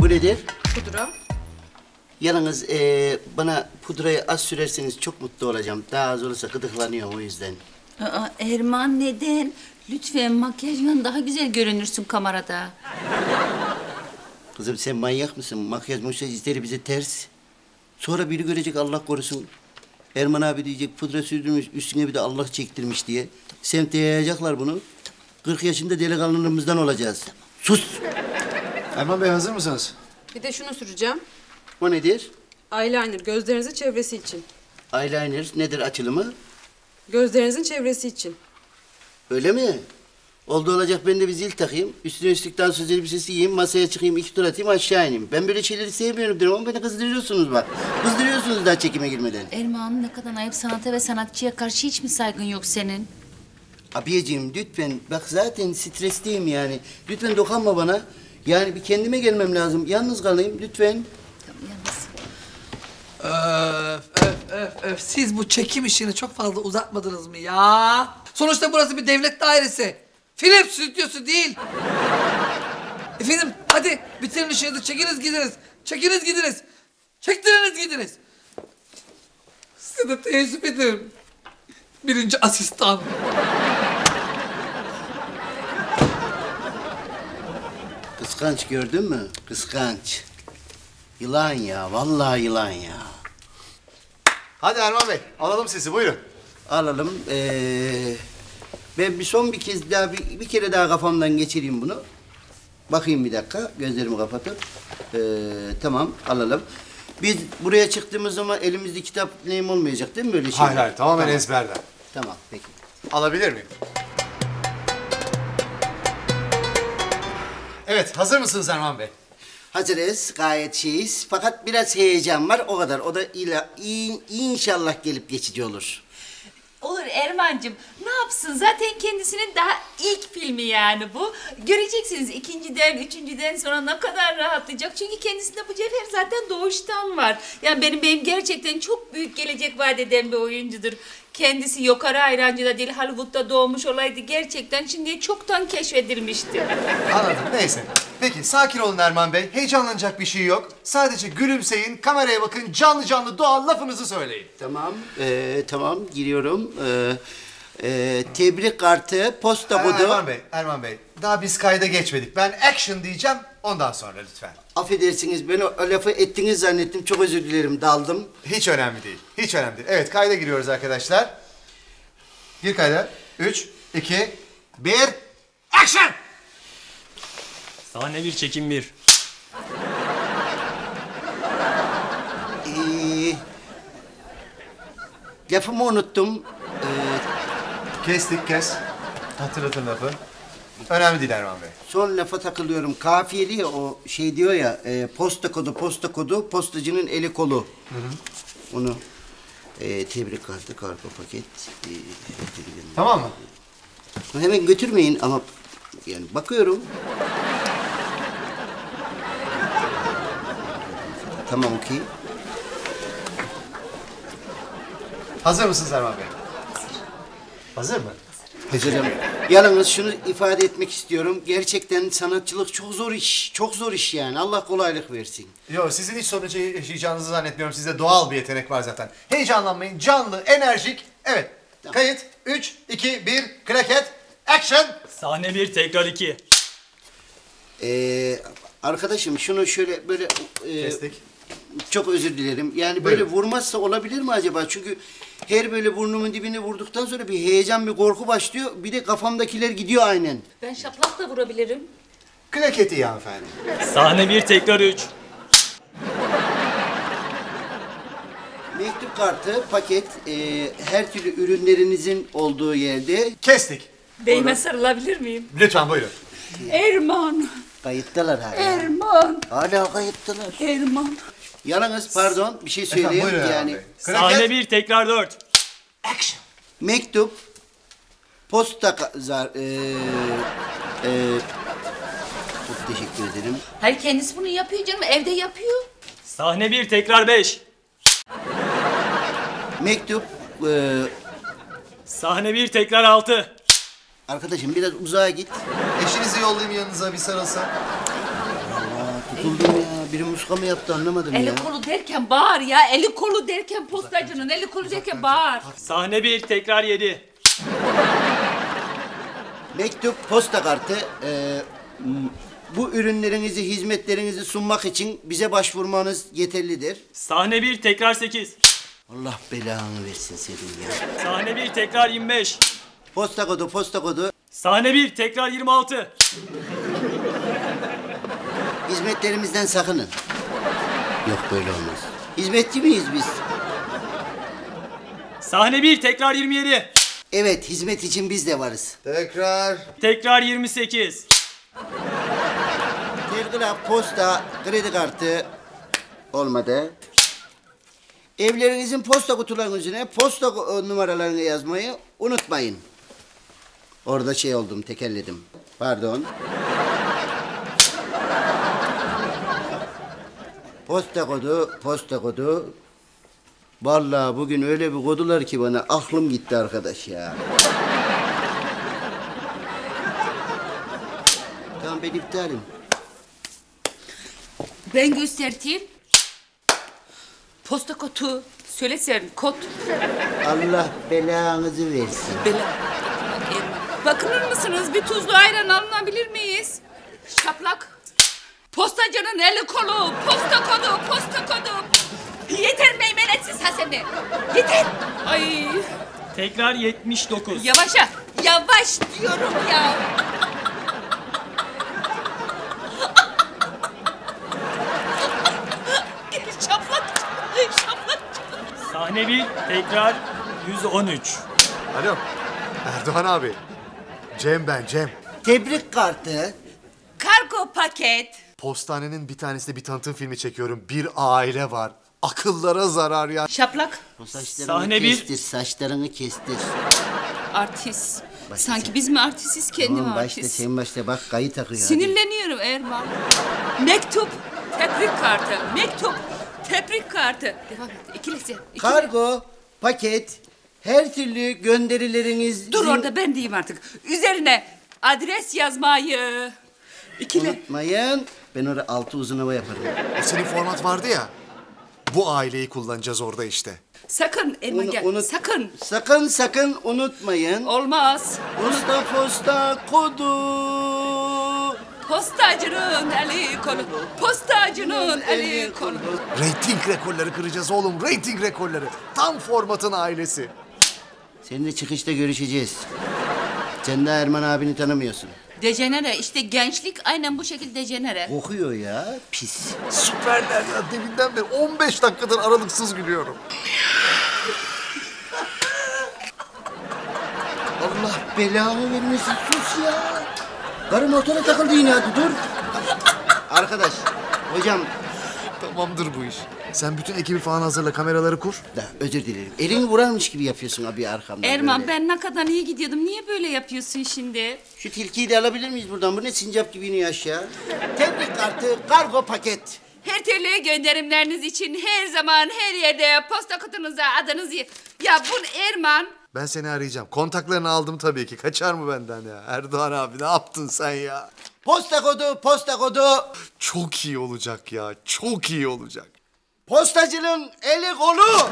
Bu nedir? Pudra. Yalnız eee, bana pudrayı az sürerseniz çok mutlu olacağım. Daha az olursa gıdıklanıyorum o yüzden. Aa, Erman neden? Lütfen makyajla daha güzel görünürsün kamerada. Kızım sen manyak mısın? Makyaj makyaj izleri bize ters. Sonra biri görecek Allah korusun. Erman abi diyecek pudra sürdürmüş üstüne bir de Allah çektirmiş diye. Semte yayacaklar bunu. 40 yaşında delikanlılığımızdan olacağız. Sus! Erman Bey hazır mısınız? Bir de şunu süreceğim. O nedir? Eyeliner gözlerinizin çevresi için. Eyeliner nedir açılımı? Gözlerinizin çevresi için. Öyle mi? Oldu olacak ben de bir zil takayım. Üstüne üstlük dansöz elbisesi giyeyim, masaya çıkayım, iki tur atayım, aşağı ineyim. Ben böyle şeyleri sevmiyorum diyorum ama beni kızdırıyorsunuz bak. Kızdırıyorsunuz daha çekime girmeden. Erman ne kadar ayıp sanata ve sanatçıya karşı hiç mi saygın yok senin? Abiyeciğim lütfen, bak zaten stresteyim yani. Lütfen dokunma bana. Yani bir kendime gelmem lazım. Yalnız kalayım lütfen. Tamam, yalnız. Öf, öf, öf, öf. Siz bu çekim işini çok fazla uzatmadınız mı ya? Sonuçta burası bir devlet dairesi. Film stüdyosu değil. Efendim hadi bitirin işinizi çekiniz gidiniz. Çekiniz gidiniz. Çektiriniz gidiniz. Size de teessüf ederim. Birinci asistan. Kıskanç gördün mü? Kıskanç. Yılan ya, vallahi yılan ya. Hadi Erman Bey alalım sizi buyurun. Alalım. Ee, ben bir son bir kez daha, bir, bir kere daha kafamdan geçireyim bunu. Bakayım bir dakika, gözlerimi kapatıp. Ee, tamam, alalım. Biz buraya çıktığımız zaman elimizde kitap neyim olmayacak değil mi böyle şeyler? Hayır hayır tamamen tamam. ezberden. Tamam, peki. Alabilir miyim? Evet hazır mısınız Erman Bey? Hazırız, gayet şeyiz. Fakat biraz heyecan var, o kadar. O da ila, in- inşallah gelip geçici olur. Olur Erman'cığım. Ne yapsın? Zaten kendisinin daha ilk filmi yani bu. Göreceksiniz ikinciden, üçüncüden sonra ne kadar rahatlayacak. Çünkü kendisinde bu cevher zaten doğuştan var. Yani benim benim gerçekten çok büyük gelecek vaat eden bir oyuncudur. Kendisi yukarı ayrancıda değil Hollywood'da doğmuş olaydı gerçekten şimdiye çoktan keşfedilmişti. Anladım neyse. Peki sakin olun Erman Bey. Heyecanlanacak bir şey yok. Sadece gülümseyin, kameraya bakın, canlı canlı doğal lafınızı söyleyin. Tamam, ee, tamam giriyorum. Ee, ee, tebrik kartı, posta Er- kodu. Erman Bey, Erman Bey. Daha biz kayda geçmedik. Ben action diyeceğim ondan sonra lütfen. Affedersiniz, ben o, o lafı ettiniz zannettim. Çok özür dilerim, daldım. Hiç önemli değil. Hiç önemli değil. Evet kayda giriyoruz arkadaşlar. Gir kayda. Üç, iki, bir, action! Sahne bir çekim bir. Ee, lafımı unuttum. Kestik kes. Hatırlatın lafı. Önemli değil Erman Bey. Son lafa takılıyorum. Kafiyeli ya o şey diyor ya, e, posta kodu, posta kodu, postacının eli kolu. Onu e, tebrik kartı, kargo paket. E, Tamam mı? hemen götürmeyin ama yani bakıyorum. tamam okey. Hazır mısınız Erman Bey? Hazır mı? Hazırım. Yalnız şunu ifade etmek istiyorum. Gerçekten sanatçılık çok zor iş. Çok zor iş yani. Allah kolaylık versin. Yok sizin hiç sorun yaşayacağınızı zannetmiyorum. Sizde doğal bir yetenek var zaten. Heyecanlanmayın. Canlı, enerjik. Evet. Kayıt. Üç, iki, bir. Klaket. Action. Sahne bir tekrar iki. Ee, arkadaşım şunu şöyle böyle e, Kestik. çok özür dilerim. Yani böyle Buyurun. vurmazsa olabilir mi acaba? Çünkü her böyle burnumun dibine vurduktan sonra bir heyecan, bir korku başlıyor. Bir de kafamdakiler gidiyor aynen. Ben şaplak da vurabilirim. Klaket iyi hanımefendi. Sahne bir tekrar üç. Mektup kartı, paket, e, her türlü ürünlerinizin olduğu yerde Kestik. Beyime sarılabilir miyim? Lütfen buyurun. Erman, kayıttalar hala. Erman, Hala kayıttalar. Erman. Yalnız pardon bir şey Efendim söyleyeyim. Erman yani. Sahne bir tekrar dört. Action. mektup, posta zar, e, e, çok teşekkür ederim. Hayır kendisi bunu yapıyor canım evde yapıyor. Sahne bir tekrar beş. Mektup, e, Sahne bir tekrar altı. arkadaşım biraz uzağa git. Eşinizi yollayayım yanınıza bir sarılsın. Tutuldum ya. Biri muska mı yaptı anlamadım Eli ya. kolu derken bağır ya. Eli kolu derken postacının eli kolu derken bağır. Sahne 1 tekrar 7. Mektup, posta kartı. Ee, bu ürünlerinizi, hizmetlerinizi sunmak için bize başvurmanız yeterlidir. Sahne 1 tekrar 8. Allah belanı versin senin ya. Sahne 1 tekrar 25. Posta kodu, posta kodu. Sahne 1 tekrar 26. Hizmetlerimizden sakının. Yok böyle olmaz. Hizmetçi miyiz biz? Sahne 1 tekrar 27. Evet, hizmet için biz de varız. Tekrar. Tekrar 28. Telgraf, posta, kredi kartı olmadı. Evlerinizin posta kutularının üzerine posta ko- numaralarını yazmayı unutmayın. Orada şey oldum, tekerledim. Pardon. Posta kodu, posta kodu. Vallahi bugün öyle bir kodular ki bana aklım gitti arkadaş ya. Tamam ben iptalim. Ben göstereyim. Posta kodu. Söyle sen kod. Allah belanızı versin. Bela. Bakınır mısınız? Bir tuzlu ayran alınabilir miyiz? Şaplak. Postacının eli kolu. Posta kodu. Posta kodu. Yeter Hasene. Yeter. Ay. Tekrar 79. Yavaşa. Yavaş diyorum ya. Şaplak. Şaplak. Sahne 1 tekrar 113. Alo. Erdoğan abi. Cem ben Cem. Tebrik kartı. Kargo paket. Postanenin bir tanesinde bir tanıtım filmi çekiyorum. Bir aile var. Akıllara zarar ya. Şaplak. O saçlarını Sahne bir. kestir, saçlarını kestir. Artist. Başla Sanki sen. biz mi artistiz kendim Tamam başla, artist. sen başla. Bak kayı takıyor. hadi. Sinirleniyorum Erman. Mektup, tebrik kartı. Mektup, tebrik kartı. Devam et. İkilisi. ikili. Kargo, paket, her türlü gönderileriniz... Dur orada ben diyeyim artık. Üzerine adres yazmayı. İkili. Unutmayın. Ben orada altı uzun hava yaparım. O senin format vardı ya. Bu aileyi kullanacağız orada işte. Sakın Unu- gel. unut- Sakın. Sakın sakın unutmayın. Olmaz. Posta posta kodu. Postacının eli kolu. Postacının eli kolu. Rating rekorları kıracağız oğlum. Rating rekorları. Tam formatın ailesi. Seninle çıkışta görüşeceğiz. Sen daha Erman abini tanımıyorsun. Dejenere işte gençlik aynen bu şekilde dejenere. Kokuyor ya. Pis. Süperler ya. Deminden beri 15 dakikadır aralıksız gülüyorum. Allah belanı vermesin sus ya. Karı motora takıldı yine hadi dur. Arkadaş, hocam Tamamdır bu iş. Sen bütün ekibi falan hazırla. Kameraları kur. da özür dilerim. Elini vurarmış gibi yapıyorsun abi arkamdan. Erman böyle. ben ne kadar iyi gidiyordum. Niye böyle yapıyorsun şimdi? Şu tilkiyi de alabilir miyiz buradan? Bu ne sincap gibi iniyor aşağı. Tebrik kartı, kargo paket. Her türlü gönderimleriniz için her zaman her yerde posta kutunuza adınızı... Ya bu Erman... Ben seni arayacağım. Kontaklarını aldım tabii ki. Kaçar mı benden ya? Erdoğan abi ne yaptın sen ya? Posta kodu, posta kodu. Çok iyi olacak ya. Çok iyi olacak. Postacının eli kolu.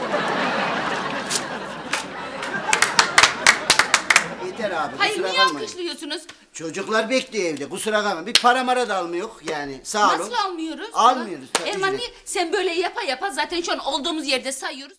Yeter abi, Hayır kusura niye kalmayın. alkışlıyorsunuz? Çocuklar bekliyor evde, kusura kalma. Bir para mara da almıyor yani, sağ olun. Nasıl almıyoruz? Almıyoruz, tabii Erman niye? Sen böyle yapa yapa zaten şu an olduğumuz yerde sayıyoruz.